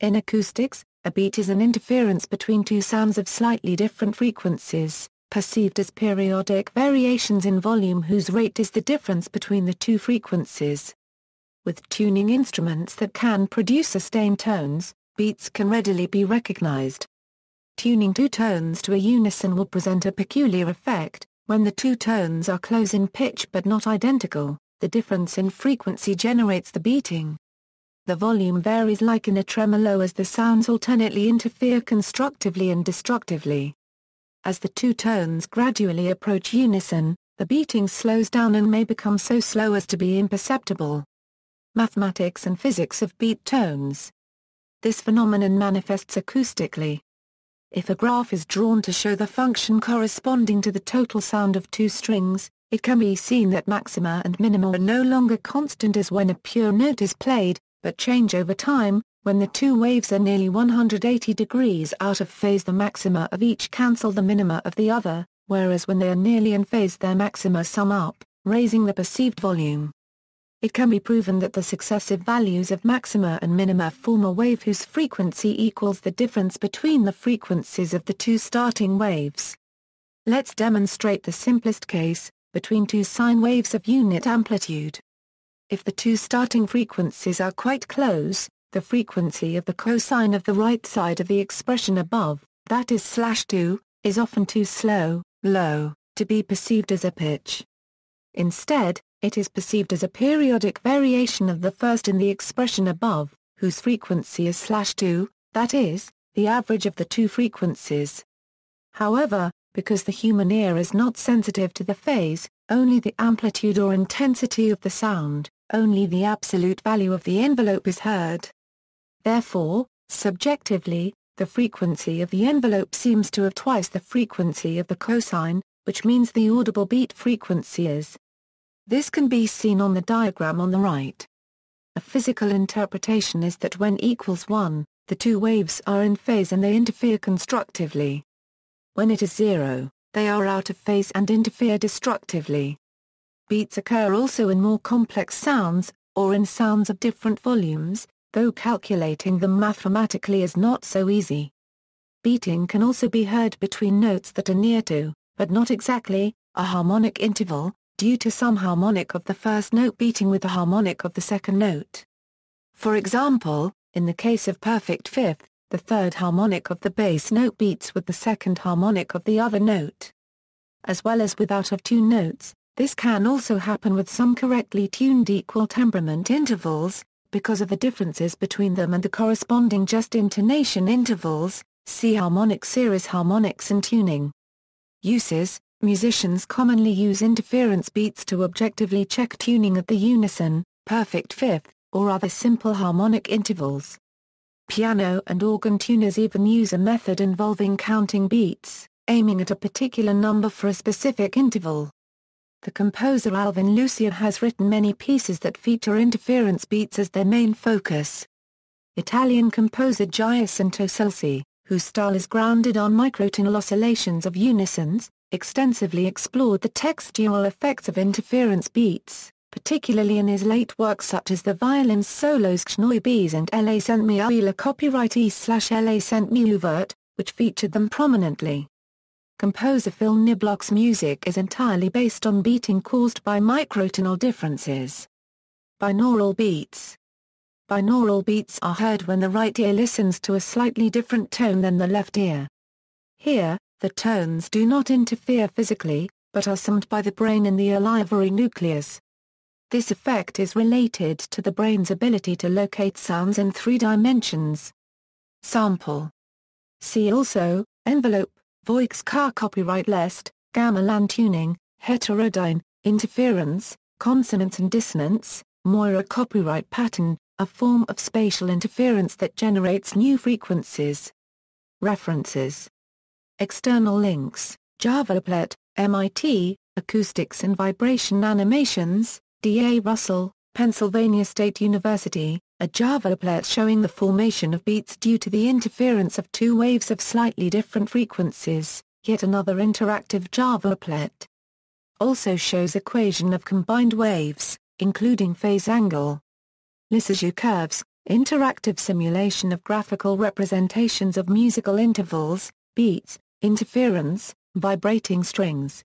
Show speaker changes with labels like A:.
A: In acoustics, a beat is an interference between two sounds of slightly different frequencies, perceived as periodic variations in volume whose rate is the difference between the two frequencies. With tuning instruments that can produce sustained tones, beats can readily be recognized. Tuning two tones to a unison will present a peculiar effect, when the two tones are close in pitch but not identical, the difference in frequency generates the beating. The volume varies like in a tremolo as the sounds alternately interfere constructively and destructively. As the two tones gradually approach unison, the beating slows down and may become so slow as to be imperceptible. Mathematics and physics of beat tones. This phenomenon manifests acoustically. If a graph is drawn to show the function corresponding to the total sound of two strings, it can be seen that maxima and minima are no longer constant as when a pure note is played, but change over time, when the two waves are nearly 180 degrees out of phase the maxima of each cancel the minima of the other, whereas when they are nearly in phase their maxima sum up, raising the perceived volume. It can be proven that the successive values of maxima and minima form a wave whose frequency equals the difference between the frequencies of the two starting waves. Let's demonstrate the simplest case, between two sine waves of unit amplitude. If the two starting frequencies are quite close, the frequency of the cosine of the right side of the expression above, that is slash 2, is often too slow, low, to be perceived as a pitch. Instead, it is perceived as a periodic variation of the first in the expression above, whose frequency is slash 2, that is, the average of the two frequencies. However, because the human ear is not sensitive to the phase, only the amplitude or intensity of the sound, only the absolute value of the envelope is heard. Therefore, subjectively, the frequency of the envelope seems to have twice the frequency of the cosine, which means the audible beat frequency is. This can be seen on the diagram on the right. A physical interpretation is that when equals 1, the two waves are in phase and they interfere constructively. When it is 0, they are out of phase and interfere destructively. Beats occur also in more complex sounds, or in sounds of different volumes, though calculating them mathematically is not so easy. Beating can also be heard between notes that are near to, but not exactly, a harmonic interval, due to some harmonic of the first note beating with the harmonic of the second note. For example, in the case of perfect fifth, the third harmonic of the bass note beats with the second harmonic of the other note. As well as with out-of-tune notes, this can also happen with some correctly tuned equal temperament intervals, because of the differences between them and the corresponding just intonation intervals, see harmonic series harmonics and tuning. Uses Musicians commonly use interference beats to objectively check tuning of the unison, perfect fifth, or other simple harmonic intervals. Piano and organ tuners even use a method involving counting beats, aiming at a particular number for a specific interval. The composer Alvin Lucier has written many pieces that feature interference beats as their main focus. Italian composer Giacinto Scelsi, whose style is grounded on microtonal oscillations of unisons, extensively explored the textual effects of interference beats, particularly in his late works such as the violin solos Xnoybis and La Sent Me La Copyright E slash La Sent Me Ouvert, which featured them prominently. Composer Phil Niblock's music is entirely based on beating caused by microtonal differences. Binaural beats Binaural beats are heard when the right ear listens to a slightly different tone than the left ear. Here, the tones do not interfere physically, but are summed by the brain in the olivary nucleus. This effect is related to the brain's ability to locate sounds in three dimensions. Sample. See also, envelope, Voix car copyright list, Gamma gamelan tuning, heterodyne, interference, consonance and dissonance, Moira copyright pattern, a form of spatial interference that generates new frequencies. References External links, JavaApplet, MIT, Acoustics and Vibration Animations, D. A. Russell, Pennsylvania State University, a JavaApplet showing the formation of beats due to the interference of two waves of slightly different frequencies, yet another interactive JavaApplet. Also shows equation of combined waves, including phase angle. Lissajous curves, interactive simulation of graphical representations of musical intervals, beats, interference, vibrating strings,